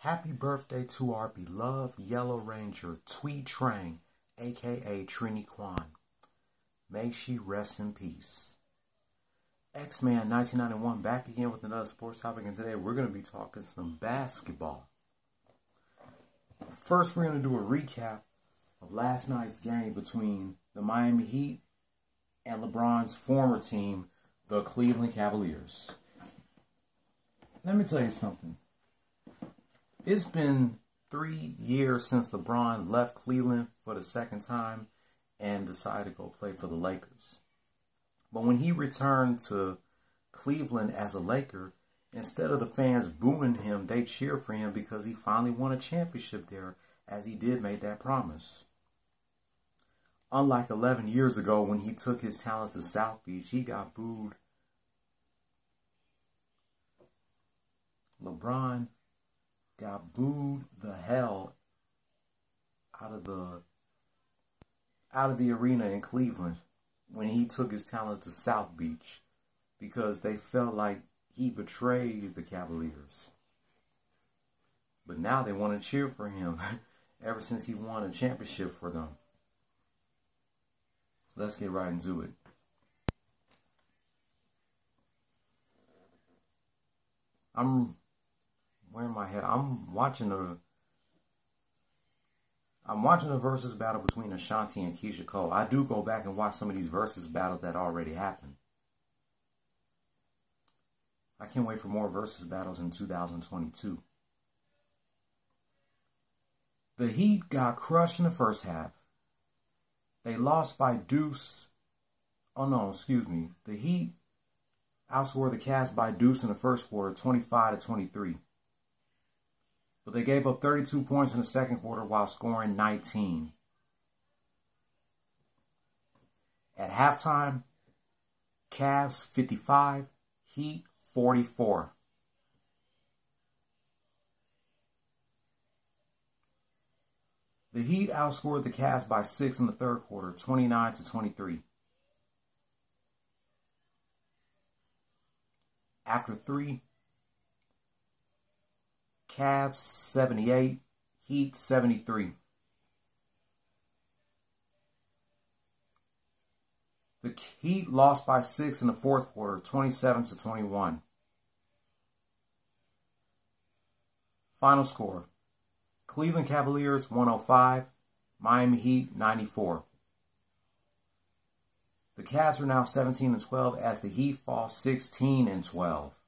Happy birthday to our beloved Yellow Ranger, Thuy Trang, aka Trini Kwan. May she rest in peace. X Man 1991 back again with another sports topic, and today we're going to be talking some basketball. First, we're going to do a recap of last night's game between the Miami Heat and LeBron's former team, the Cleveland Cavaliers. Let me tell you something. It's been three years since LeBron left Cleveland for the second time and decided to go play for the Lakers. But when he returned to Cleveland as a Laker, instead of the fans booing him, they cheered for him because he finally won a championship there, as he did make that promise. Unlike 11 years ago when he took his talents to South Beach, he got booed. LeBron got booed the hell out of the out of the arena in Cleveland when he took his talent to South Beach because they felt like he betrayed the Cavaliers. But now they want to cheer for him ever since he won a championship for them. Let's get right into it. I'm wearing my head. I'm watching a. I'm watching a versus battle between Ashanti and Keyshia Cole. I do go back and watch some of these versus battles that already happened. I can't wait for more versus battles in 2022. The Heat got crushed in the first half. They lost by deuce. Oh no, excuse me. The Heat outscored the Cavs by deuce in the first quarter, 25 to 23 but they gave up 32 points in the second quarter while scoring 19. At halftime, Cavs 55, Heat 44. The Heat outscored the Cavs by 6 in the third quarter, 29 to 23. After 3, Cavs 78, Heat 73. The Heat lost by six in the fourth quarter, 27 to 21. Final score Cleveland Cavaliers 105, Miami Heat 94. The Cavs are now 17 and 12 as the Heat fall 16 and 12.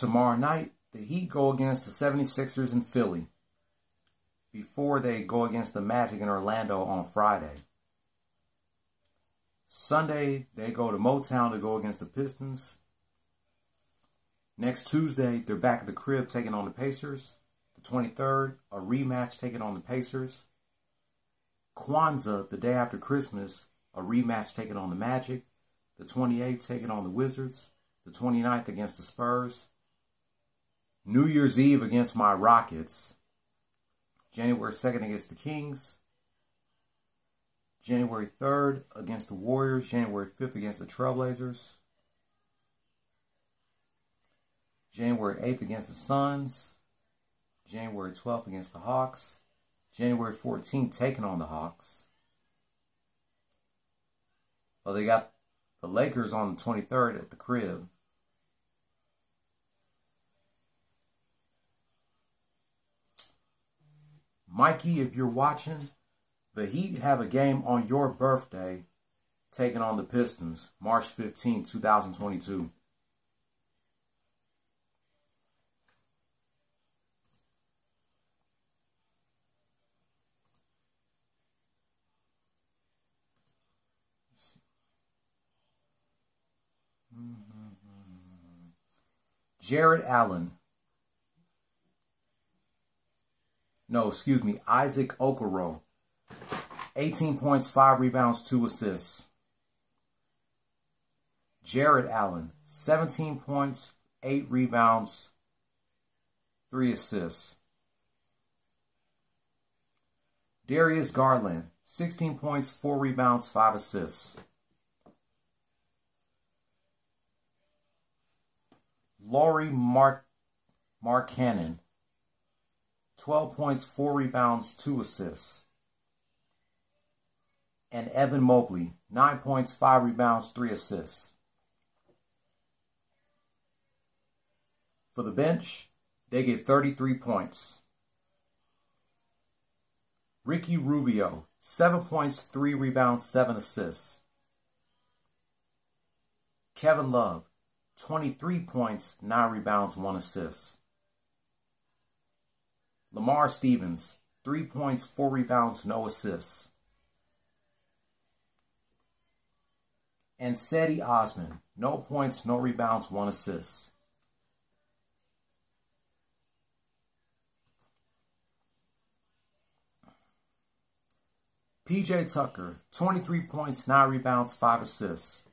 Tomorrow night, the Heat go against the 76ers in Philly before they go against the Magic in Orlando on Friday. Sunday, they go to Motown to go against the Pistons. Next Tuesday, they're back at the crib taking on the Pacers. The 23rd, a rematch taking on the Pacers. Kwanzaa, the day after Christmas, a rematch taking on the Magic. The 28th, taking on the Wizards. The 29th against the Spurs. New Year's Eve against my Rockets. January 2nd against the Kings. January 3rd against the Warriors. January 5th against the Trailblazers. January 8th against the Suns. January 12th against the Hawks. January 14th taking on the Hawks. Well, they got the Lakers on the 23rd at the crib. Mikey, if you're watching, the Heat have a game on your birthday taking on the Pistons, March 15, 2022. Jarrett Allen No, excuse me, Isaac Okoro. 18 points, 5 rebounds, 2 assists. Jarrett Allen, 17 points, 8 rebounds, 3 assists. Darius Garland, 16 points, 4 rebounds, 5 assists. Lauri Mark Markkanen, 12 points, 4 rebounds, 2 assists. And Evan Mobley, 9 points, 5 rebounds, 3 assists. For the bench, they get 33 points. Ricky Rubio, 7 points, 3 rebounds, 7 assists. Kevin Love, 23 points, 9 rebounds, 1 assist. Lamar Stevens, 3 points, 4 rebounds, no assists. And Cedi Osman, no points, no rebounds, 1 assist. PJ Tucker, 23 points, 9 rebounds, 5 assists.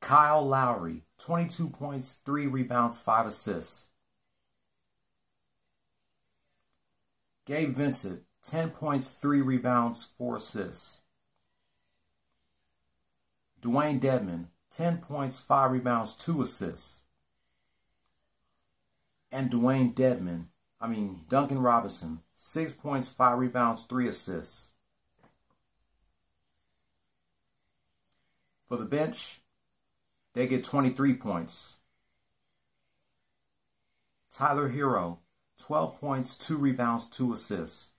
Kyle Lowry, 22 points, 3 rebounds, 5 assists. Gabe Vincent, 10 points, 3 rebounds, 4 assists. Dewayne Dedmon, 10 points, 5 rebounds, 2 assists. And Dewayne Dedmon, I mean Duncan Robinson, 6 points, 5 rebounds, 3 assists. For the bench, they get 23 points. Tyler Herro, 12 points, 2 rebounds, 2 assists.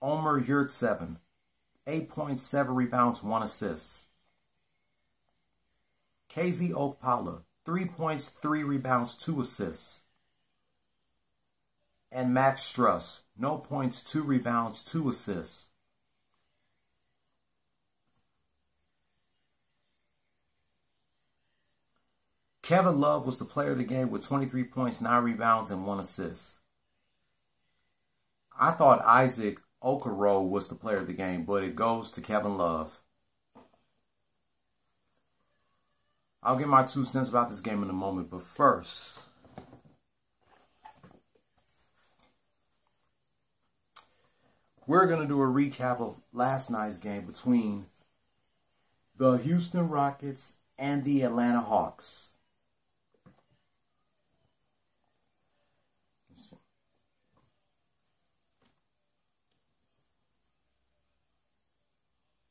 Omer Yurtseven, 8 points, 7 rebounds, 1 assist. KZ Okpala, 3 points, 3 rebounds, 2 assists. And Max Strus, no points, 2 rebounds, 2 assists. Kevin Love was the player of the game with 23 points, 9 rebounds, and 1 assist. I thought Isaac Okoro was the player of the game, but it goes to Kevin Love. I'll get my two cents about this game in a moment, but first, we're going to do a recap of last night's game between the Houston Rockets and the Atlanta Hawks.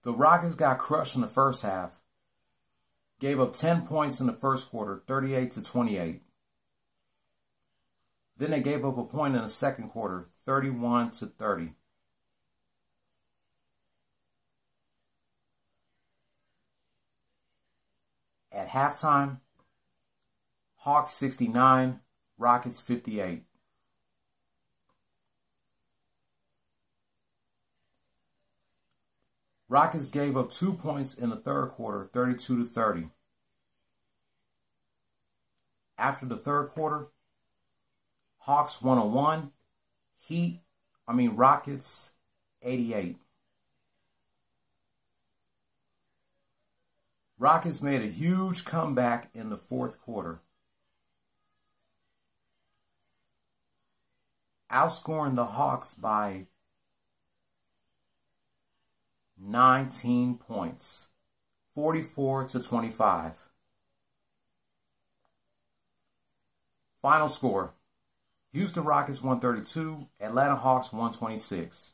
The Rockets got crushed in the first half. Gave up 10 points in the first quarter, 38 to 28. Then they gave up a point in the second quarter, 31 to 30. At halftime, Hawks 69, Rockets 58. Rockets gave up two points in the third quarter, 32 to 30. After the third quarter, Hawks 101, Heat, I mean Rockets 88. Rockets made a huge comeback in the fourth quarter. Outscoring the Hawks by 19 points, 44 to 25. Final score Houston Rockets 132, Atlanta Hawks 126.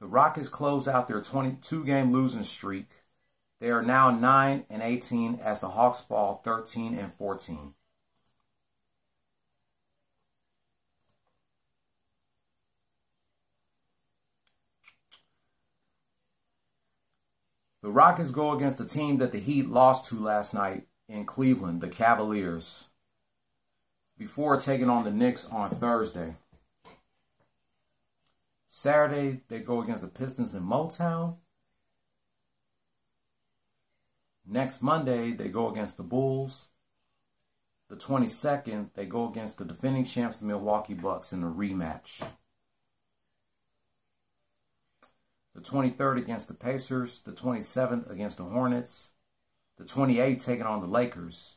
The Rockets close out their 22 game losing streak. They are now 9 and 18 as the Hawks fall 13 and 14. The Rockets go against the team that the Heat lost to last night in Cleveland, the Cavaliers, before taking on the Knicks on Thursday. Saturday, they go against the Pistons in Motown. Next Monday, they go against the Bulls. The 22nd, they go against the defending champs, the Milwaukee Bucks, in a rematch. The 23rd against the Pacers, the 27th against the Hornets, the 28th taking on the Lakers.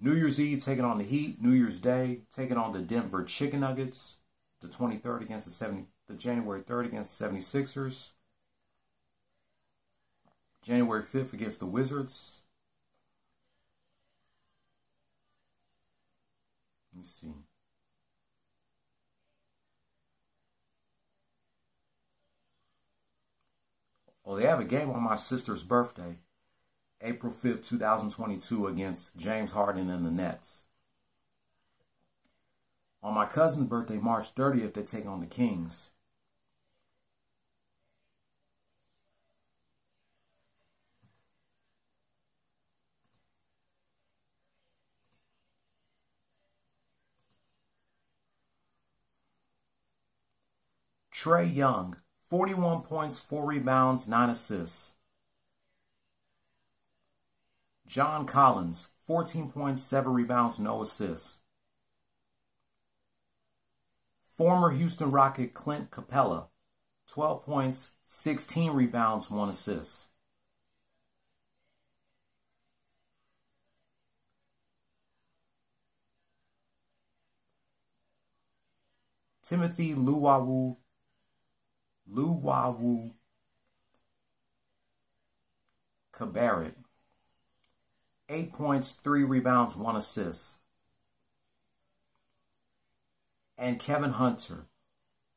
New Year's Eve taking on the Heat. New Year's Day taking on the Denver Chicken Nuggets. The 23rd against the 70, the January 3rd against the 76ers. January 5th against the Wizards. Let me see. Well, they have a game on my sister's birthday. April 5th, 2022, against James Harden and the Nets. On my cousin's birthday, March 30th, they take on the Kings. Trae Young, 41 points, 4 rebounds, 9 assists. John Collins, 14 points, 7 rebounds, no assists. Former Houston Rocket Clint Capela, 12 points, 16 rebounds, 1 assist. Timothy Luwawu, Luwawu Cabarrot, eight points, three rebounds, one assist. And Kevin Hunter,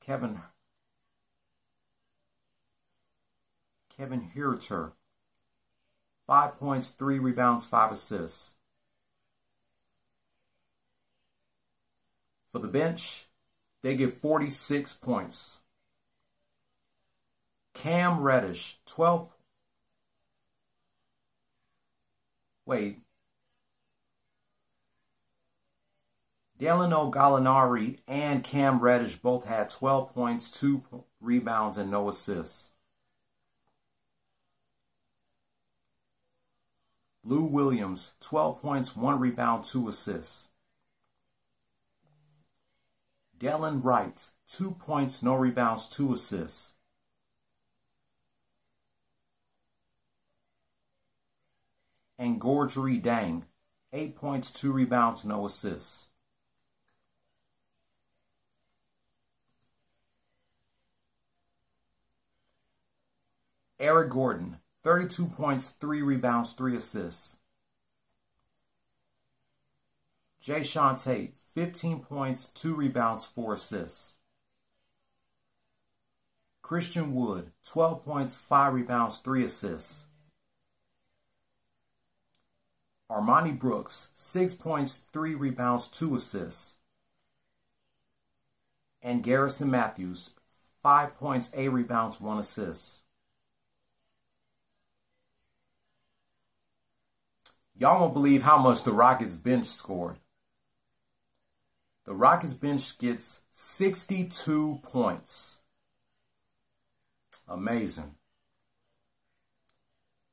Kevin Kevin Huerter, five points, three rebounds, five assists. For the bench, they get 46 points. Cam Reddish, 12 Wait. Danilo Gallinari and Cam Reddish both had 12 points, 2 rebounds, and no assists. Lou Williams, 12 points, 1 rebound, 2 assists. Delon Wright, 2 points, no rebounds, 2 assists. And Gorgui Dieng, 8 points, 2 rebounds, no assists. Eric Gordon, 32 points, 3 rebounds, 3 assists. Jae'Sean Tate, 15 points, 2 rebounds, 4 assists. Christian Wood, 12 points, 5 rebounds, 3 assists. Armoni Brooks, 6 points, 3 rebounds, 2 assists. And Garrison Matthews, 5 points, 8 rebounds, 1 assist. Y'all won't believe how much the Rockets bench scored. The Rockets bench gets 62 points. Amazing.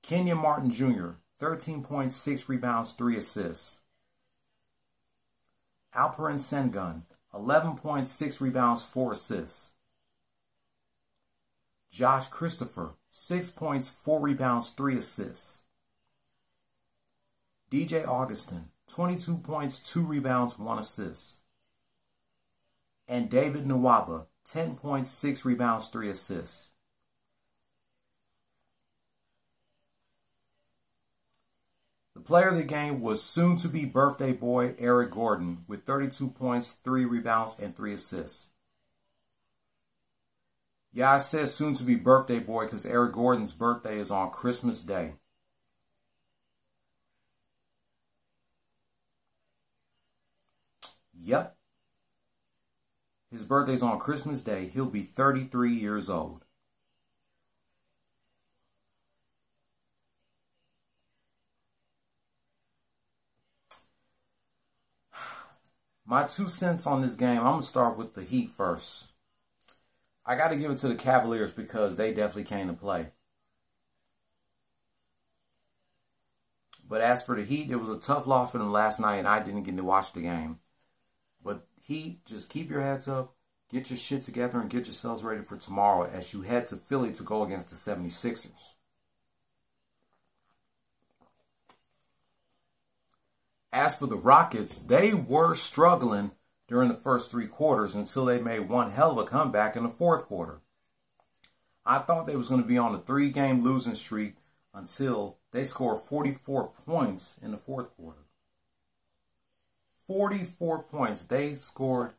Kenyon Martin Jr., 13.6 rebounds, 3 assists. Alperen Sengun, 11.6 rebounds, 4 assists. Josh Christopher, 6 points, 4 rebounds, 3 assists. DJ Augustin, 22 points, 2 rebounds, 1 assist. And David Nwaba, 10.6 rebounds, 3 assists. The player of the game was soon to be birthday boy Eric Gordon with 32 points, 3 rebounds, and 3 assists. Yeah, I said soon to be birthday boy because Eric Gordon's birthday is on Christmas Day. Yep. His birthday's on Christmas Day. He'll be 33 years old. My two cents on this game, I'm going to start with the Heat first. I got to give it to the Cavaliers because they definitely came to play. But as for the Heat, it was a tough loss for them last night, and I didn't get to watch the game. But Heat, just keep your heads up, get your shit together, and get yourselves ready for tomorrow as you head to Philly to go against the 76ers. As for the Rockets, they were struggling during the first three quarters until they made one hell of a comeback in the fourth quarter. I thought they was going to be on a three-game losing streak until they scored 44 points in the fourth quarter. 44 points. They scored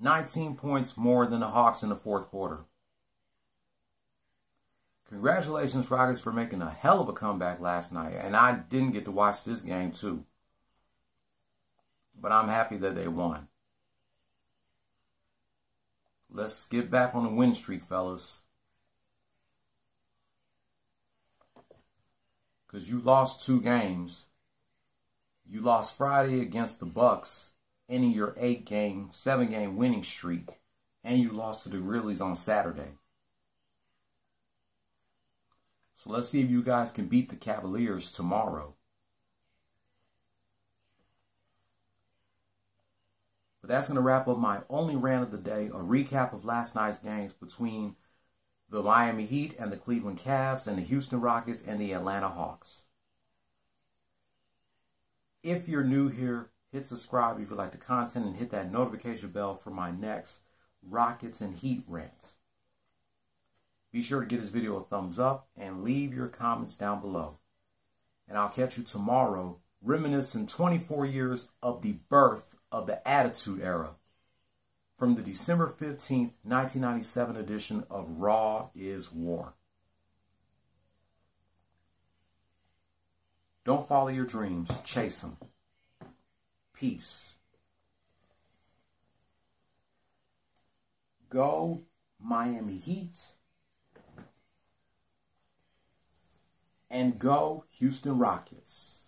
19 points more than the Hawks in the fourth quarter. Congratulations, Rockets, for making a hell of a comeback last night. And I didn't get to watch this game, too. But I'm happy that they won. Let's get back on the win streak, fellas. Because you lost two games. You lost Friday against the Bucks, ending your eight game, seven game winning streak. And you lost to the Grizzlies on Saturday. So let's see if you guys can beat the Cavaliers tomorrow. But that's going to wrap up my only rant of the day, a recap of last night's games between the Miami Heat and the Cleveland Cavs and the Houston Rockets and the Atlanta Hawks. If you're new here, hit subscribe if you like the content and hit that notification bell for my next Rockets and Heat rants. Be sure to give this video a thumbs up and leave your comments down below. And I'll catch you tomorrow, reminiscing 24 years of the birth of the Attitude Era from the December 15th, 1997 edition of Raw is War. Don't follow your dreams, chase them. Peace. Go Miami Heat. and go Houston Rockets.